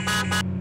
Ha ha ha!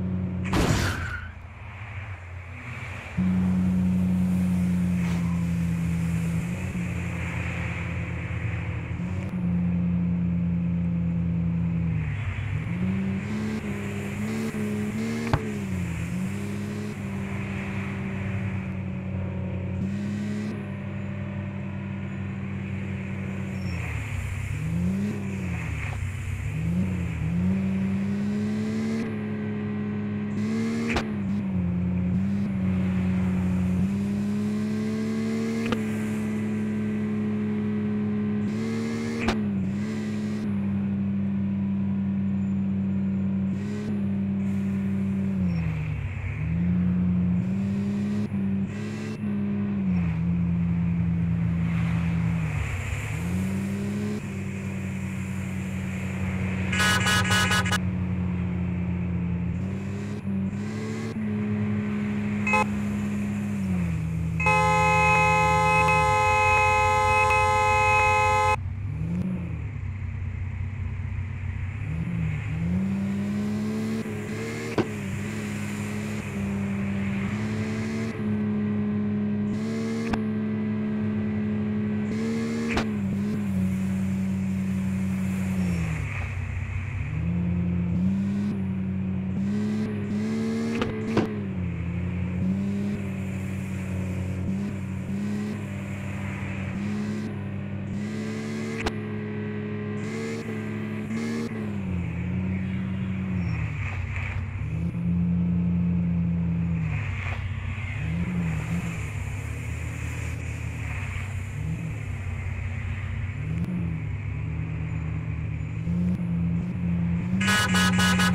Ha ha ha ha!